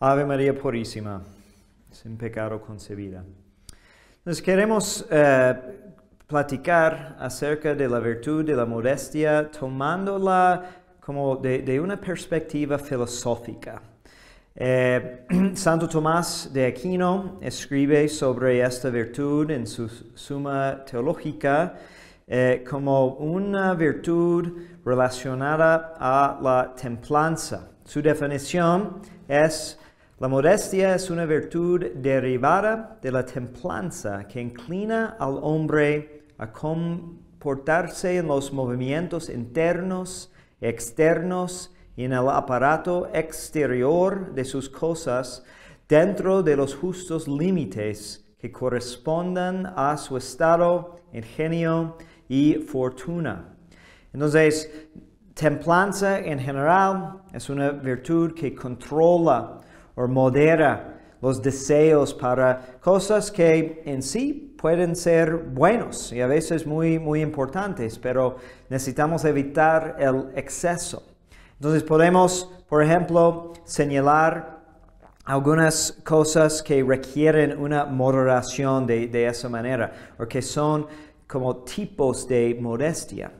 Ave María Purísima, sin pecado concebida. Entonces queremos eh, platicar acerca de la virtud de la modestia tomándola como de, de una perspectiva filosófica. Eh, Santo Tomás de Aquino escribe sobre esta virtud en su Suma Teológica eh, como una virtud relacionada a la templanza. Su definición es la modestia es una virtud derivada de la templanza que inclina al hombre a comportarse en los movimientos internos, externos y en el aparato exterior de sus cosas dentro de los justos límites que correspondan a su estado, ingenio y fortuna. Entonces, templanza en general es una virtud que controla o modera los deseos para cosas que en sí pueden ser buenos y a veces muy, muy importantes, pero necesitamos evitar el exceso. Entonces podemos, por ejemplo, señalar algunas cosas que requieren una moderación de, esa manera, o que son como tipos de modestia.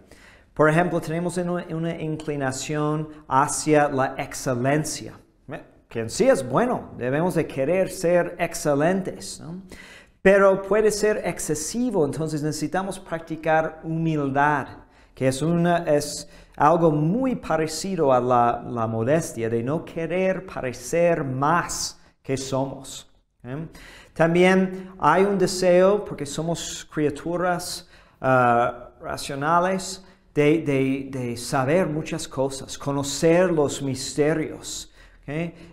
Por ejemplo, tenemos una, inclinación hacia la excelencia, que en sí es bueno, debemos de querer ser excelentes, pero puede ser excesivo, entonces necesitamos practicar humildad, que es, es algo muy parecido a la, modestia, de no querer parecer más que somos. ¿eh? También hay un deseo, porque somos criaturas ah, racionales, de, saber muchas cosas, conocer los misterios.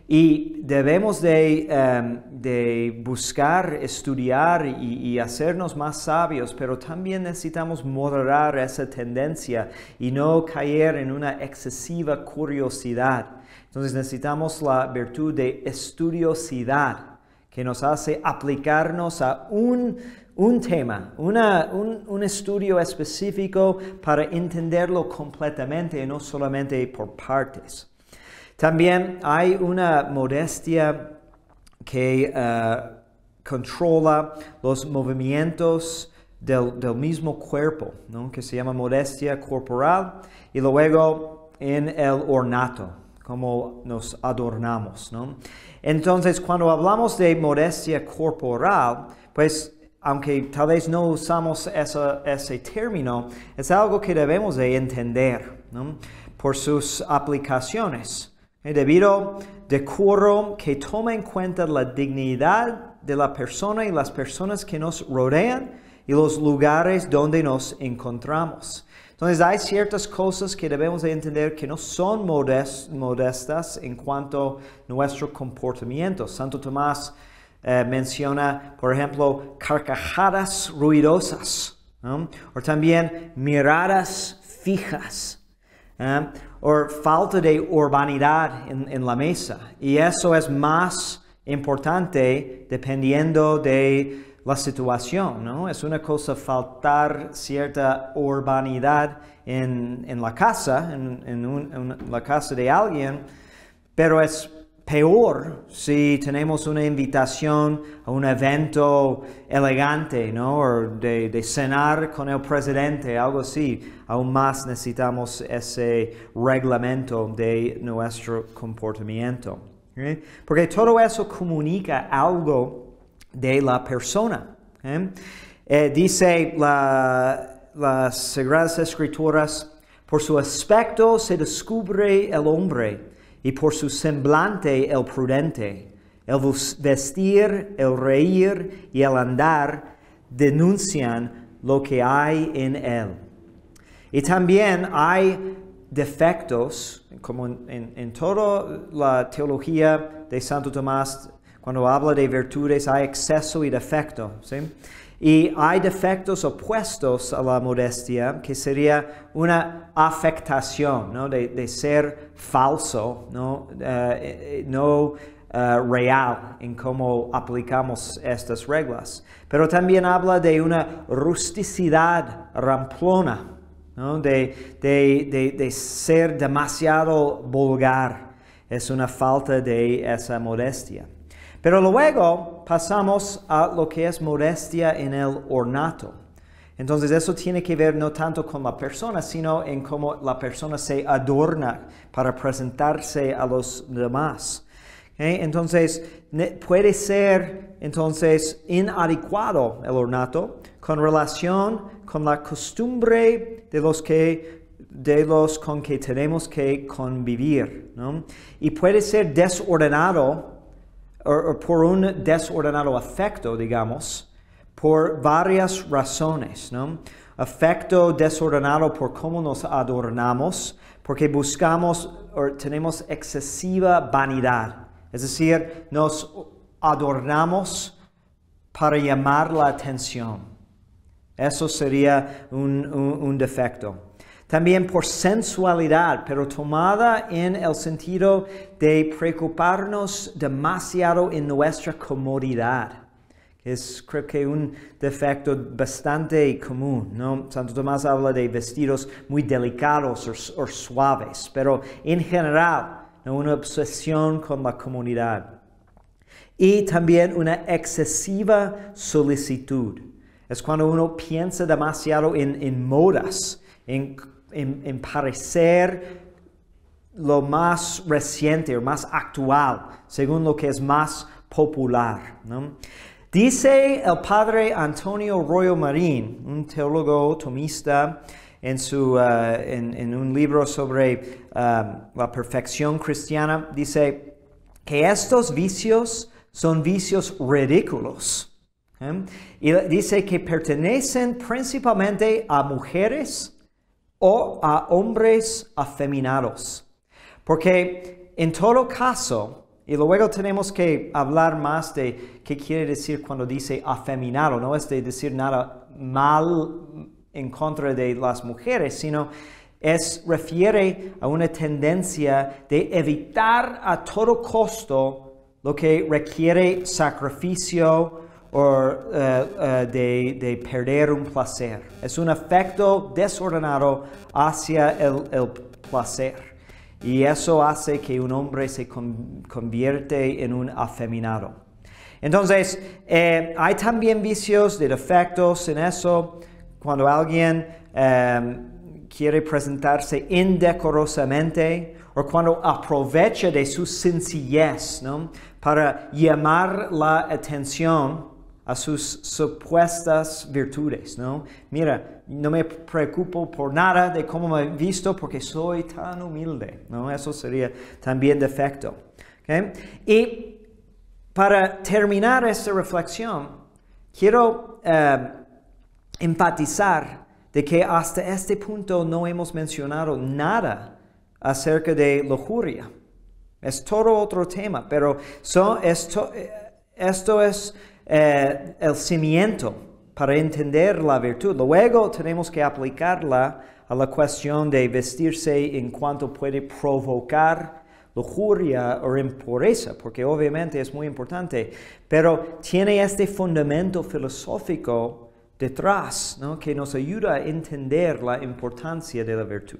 Y debemos em, de, buscar, estudiar y, hacernos más sabios, pero también necesitamos moderar esa tendencia y no caer en una excesiva curiosidad. Entonces necesitamos la virtud de estudiosidad que nos hace aplicarnos a un, tema, un, un, estudio específico para entenderlo completamente y no solamente por partes. También hay una modestia que eh, controla los movimientos del, mismo cuerpo, que se llama modestia corporal, y luego en el ornato, como nos adornamos. Entonces, cuando hablamos de modestia corporal, pues aunque tal vez no usamos ese término, es algo que debemos de entender por sus aplicaciones. Debido decoro que toma en cuenta la dignidad de la persona y las personas que nos rodean y los lugares donde nos encontramos. Entonces hay ciertas cosas que debemos de entender que no son modestas en cuanto a nuestro comportamiento. Santo Tomás eh, menciona, por ejemplo, carcajadas ruidosas, o también miradas fijas. ¿eh? O falta de urbanidad en, la mesa. Y eso es más importante dependiendo de la situación, ¿no? Es una cosa faltar cierta urbanidad en, la casa, en, en, la casa de alguien, pero es peor si tenemos una invitación a un evento elegante, ¿no? O de, cenar con el presidente, algo así. Aún más necesitamos ese reglamento de nuestro comportamiento. Porque todo eso comunica algo de la persona. Eh, dice las Sagradas Escrituras, por su aspecto se descubre el hombre y por su semblante el prudente. El vestir, el reír y el andar denuncian lo que hay en él. Y también hay defectos, como en, en, toda la teología de Santo Tomás, cuando habla de virtudes hay exceso y defecto. ¿sí? Y hay defectos opuestos a la modestia, que sería una afectación, ¿no? de, ser falso, no, eh, no eh, real en cómo aplicamos estas reglas. Pero también habla de una rusticidad ramplona, ¿no? de, de, de, ser demasiado vulgar. Es una falta de esa modestia. Pero luego pasamos a lo que es modestia en el ornato. Entonces eso tiene que ver no tanto con la persona, sino en cómo la persona se adorna para presentarse a los demás. Entonces puede ser entonces inadecuado el ornato con relación con la costumbre de los que de los con que tenemos que convivir, Y puede ser desordenado o por un desordenado afecto, digamos, por varias razones, ¿no? Afecto desordenado por cómo nos adornamos, porque buscamos o tenemos excesiva vanidad. Es decir, nos adornamos para llamar la atención. Eso sería un, un defecto. También por sensualidad, pero tomada en el sentido de preocuparnos demasiado en nuestra comodidad. Es creo que un defecto bastante común, ¿no? Santo Tomás habla de vestidos muy delicados o, suaves, pero en general, una obsesión con la comunidad. Y también una excesiva solicitud. Es cuando uno piensa demasiado en, en modas, en, en, parecer lo más reciente o más actual, según lo que es más popular. Dice el padre Antonio Royo Marín, un teólogo tomista, en, su, uh, en, un libro sobre um, la perfección cristiana, dice que estos vicios son vicios ridículos. ¿eh? Y dice que pertenecen principalmente a mujeres o a hombres afeminados. Porque en todo caso, y luego tenemos que hablar más de qué quiere decir cuando dice afeminado. No es de decir nada mal en contra de las mujeres, sino es refiere a una tendencia de evitar a todo costo lo que requiere sacrificio o eh, eh, de, de, perder un placer. Es un afecto desordenado hacia el, placer. Y eso hace que un hombre se convierte en un afeminado. Entonces, eh, hay también vicios de defectos en eso. Cuando alguien em, quiere presentarse indecorosamente o cuando aprovecha de su sencillez para llamar la atención a sus supuestas virtudes, ¿no? Mira, no me preocupo por nada de cómo me he visto porque soy tan humilde, ¿no? Eso sería también defecto. Y para terminar esta reflexión, quiero eh, enfatizar de que hasta este punto no hemos mencionado nada acerca de lujuria. Es todo otro tema, pero esto, eh, esto es eh, el cimiento para entender la virtud. Luego tenemos que aplicarla a la cuestión de vestirse en cuanto puede provocar lujuria o impureza, porque obviamente es muy importante, pero tiene este fundamento filosófico detrás ¿no? que nos ayuda a entender la importancia de la virtud.